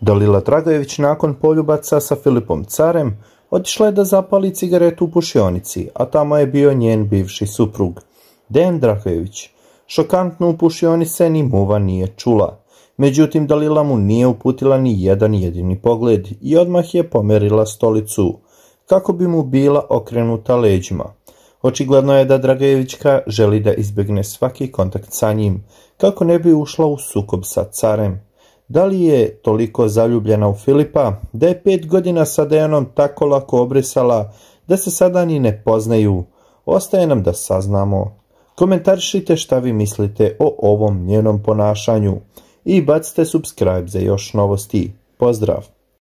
Dalila Dragojević nakon poljubaca sa Filipom Carem otišla je da zapali cigaretu u pušionici, a tamo je bio njen bivši suprug. Dejan Dragojević. Šokantno u pušionice ni muva nije čula. Međutim, Dalila mu nije uputila ni jedan jedini pogled i odmah je pomerila stolicu, kako bi mu bila okrenuta leđima. Očigledno je da Dragojevićka želi da izbjegne svaki kontakt sa njim, kako ne bi ušla u sukob sa carem. Da li je toliko zaljubljena u Filipa, da je pet godina sa Dejanom tako lako obrisala, da se sada ni ne poznaju? Ostaje nam da saznamo. Komentarišite šta vi mislite o ovom njenom ponašanju i bacite subscribe za još novosti. Pozdrav!